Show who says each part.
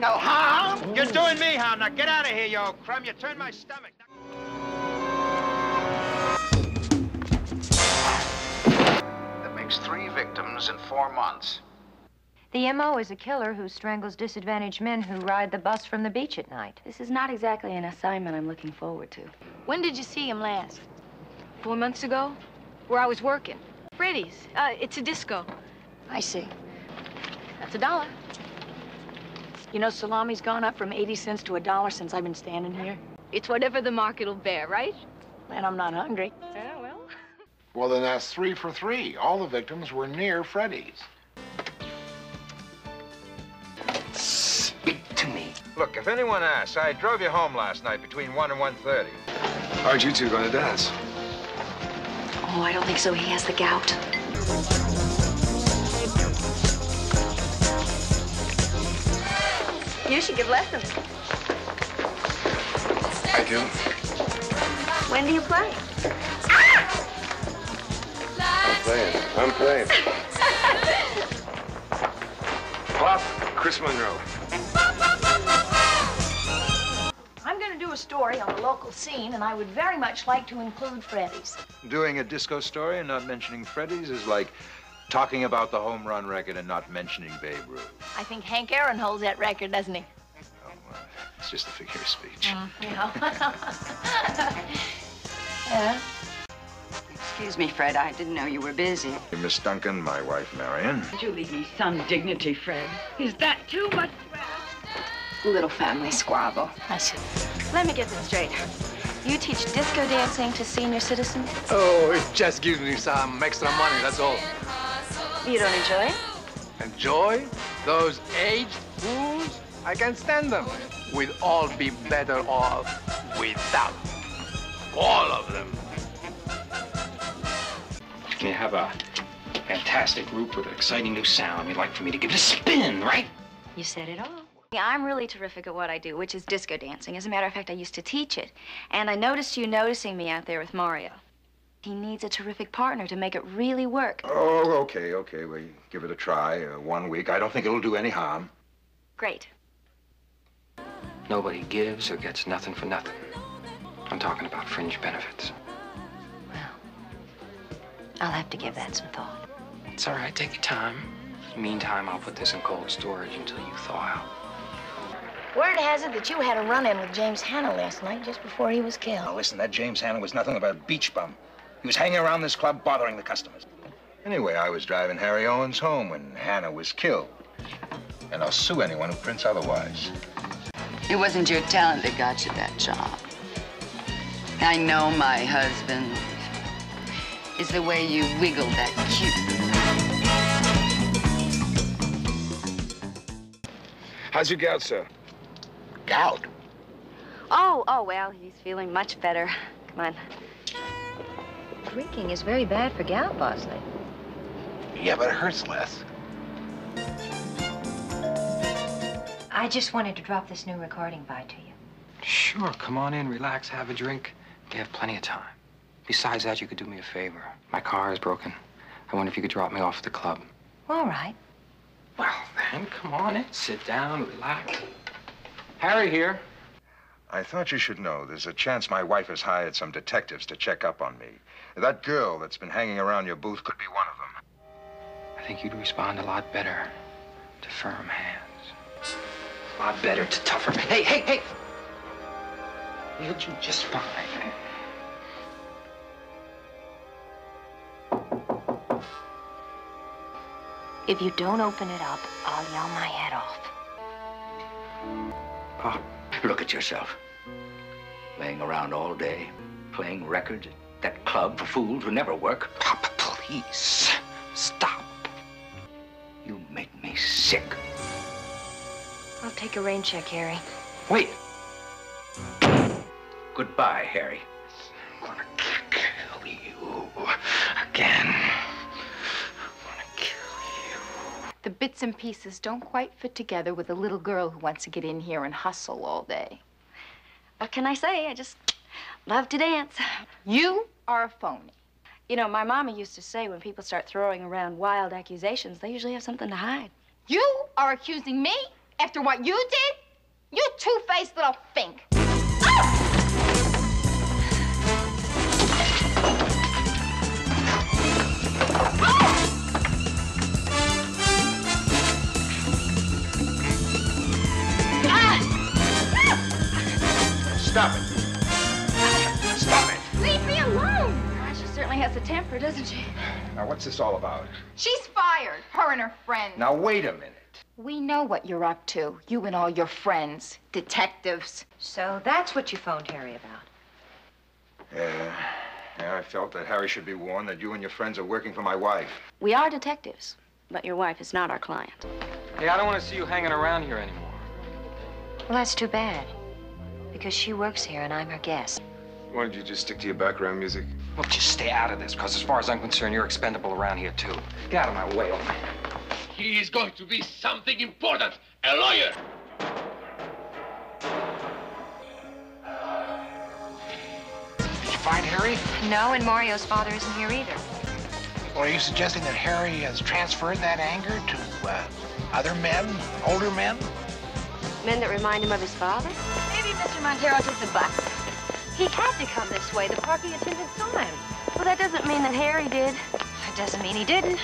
Speaker 1: no harm.
Speaker 2: You're doing me harm. Now get out of here, you old crumb. You turn my stomach.
Speaker 3: That makes three victims in four months.
Speaker 4: The MO is a killer who strangles disadvantaged men who ride the bus from the beach at night.
Speaker 5: This is not exactly an assignment I'm looking forward to.
Speaker 6: When did you see him last?
Speaker 5: Four months ago, where I was working.
Speaker 6: Freddie's. Uh, it's a disco.
Speaker 5: I see. That's a dollar. You know, salami's gone up from 80 cents to a dollar since I've been standing here.
Speaker 6: It's whatever the market will bear, right?
Speaker 5: And I'm not hungry.
Speaker 6: Yeah, well.
Speaker 7: Well, then that's three for three. All the victims were near Freddie's.
Speaker 8: Speak to me.
Speaker 2: Look, if anyone asks, I drove you home last night between 1 and 1.30.
Speaker 8: Aren't you two going to dance?
Speaker 5: Oh, I don't think so. He has the gout.
Speaker 6: You should give lessons.
Speaker 8: I do.
Speaker 6: When do you play?
Speaker 8: I'm playing. I'm playing. Pop, Kris Munroe.
Speaker 5: I'm going to do a story on the local scene, and I would very much like to include Freddie's.
Speaker 2: Doing a disco story and not mentioning Freddie's is like talking about the home run record and not mentioning Babe Ruth.
Speaker 5: I think Hank Aaron holds that record, doesn't he?
Speaker 2: Oh, well, it's just a figure of speech.
Speaker 5: Mm, yeah. yeah.
Speaker 9: Excuse me, Fred. I didn't know you were busy.
Speaker 2: Miss Duncan, my wife, Marion.
Speaker 9: Would you leave me some dignity, Fred? Is that too much?
Speaker 4: Little family squabble.
Speaker 5: I see.
Speaker 6: Let me get this straight. You teach disco dancing to senior citizens?
Speaker 10: Oh, it just gives me some extra money, that's all.
Speaker 6: You don't enjoy it?
Speaker 10: Enjoy? Those aged fools? I can stand them. We'd all be better off without. All of them.
Speaker 11: You have a fantastic group with an exciting new sound. You'd like for me to give it a spin, right?
Speaker 5: You said it all.
Speaker 6: Yeah, I'm really terrific at what I do, which is disco dancing. As a matter of fact, I used to teach it. And I noticed you noticing me out there with Mario. He needs a terrific partner to make it really work.
Speaker 2: Oh, okay, okay. We give it a try. Uh, one week. I don't think it'll do any harm.
Speaker 6: Great.
Speaker 11: Nobody gives or gets nothing for nothing. I'm talking about fringe benefits.
Speaker 4: Well, I'll have to give that some thought.
Speaker 11: It's all right. Take your time. Meantime, I'll put this in cold storage until you thaw out.
Speaker 5: Word has it that you had a run-in with James Hanna last night just before he was killed.
Speaker 3: Now, listen, that James Hanna was nothing but a beach bum. He was hanging around this club bothering the customers.
Speaker 2: Anyway, I was driving Harry Owens home when Hannah was killed. And I'll sue anyone who prints otherwise.
Speaker 9: It wasn't your talent that got you that job. I know my husband. is the way you wiggle that cute.
Speaker 8: How's your gout, sir?
Speaker 7: Gout?
Speaker 6: Oh, oh, well, he's feeling much better. Come on.
Speaker 4: Drinking is very bad for gout, Bosley.
Speaker 7: Yeah, but it hurts less.
Speaker 4: I just wanted to drop this new recording by to you.
Speaker 11: Sure, come on in, relax, have a drink. We have plenty of time. Besides that, you could do me a favor. My car is broken. I wonder if you could drop me off at the club.
Speaker 4: All right.
Speaker 11: Well, then, come on in, sit down, relax. Harry here.
Speaker 2: I thought you should know there's a chance my wife has hired some detectives to check up on me. That girl that's been hanging around your booth could be one of them.
Speaker 11: I think you'd respond a lot better to firm hands. A lot better to tougher. Hey, hey, hey! You'll do just fine.
Speaker 4: If you don't open it up, I'll yell my head off.
Speaker 11: Pop.
Speaker 3: Look at yourself. Laying around all day, playing records at that club for fools who never work.
Speaker 11: Pop, please. Stop.
Speaker 3: You make me sick.
Speaker 4: I'll take a rain check, Harry.
Speaker 11: Wait.
Speaker 3: Goodbye, Harry.
Speaker 11: I'm gonna kill you again.
Speaker 6: The bits and pieces don't quite fit together with a little girl who wants to get in here and hustle all day. What can I say? I just love to dance. You are a phony. You know, my mama used to say when people start throwing around wild accusations, they usually have something to hide. You are accusing me?
Speaker 12: After what you did? You two-faced little fink.
Speaker 2: Stop it. Stop it.
Speaker 12: Leave me alone! She certainly has a temper, doesn't she?
Speaker 2: Now, what's this all about?
Speaker 12: She's fired, her and her friends.
Speaker 2: Now, wait a minute.
Speaker 12: We know what you're up to, you and all your friends, detectives.
Speaker 4: So that's what you phoned Harry about.
Speaker 2: Yeah. Yeah, I felt that Harry should be warned that you and your friends are working for my wife.
Speaker 6: We are detectives, but your wife is not our client.
Speaker 11: Hey, I don't want to see you hanging around here anymore.
Speaker 4: Well, that's too bad. Because she works here and I'm her guest.
Speaker 13: Why don't you just stick to your background music?
Speaker 11: Look, just stay out of this, because as far as I'm concerned, you're expendable around here, too. Get out of my way, old man.
Speaker 8: He is going to be something important. A lawyer.
Speaker 7: Did you find Harry?
Speaker 4: No, and Mario's father isn't here either.
Speaker 7: Or are you suggesting that Harry has transferred that anger to uh, other men, older men?
Speaker 14: Men that remind him of his father?
Speaker 6: Maybe Mr. Montero took the bus.
Speaker 14: He had to come this way. The parking attendant saw him. Well, that doesn't mean that Harry did.
Speaker 4: It doesn't mean he didn't.